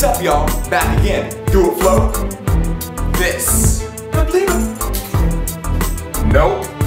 What's up, y'all? Back again. Do a flow. This. Nope.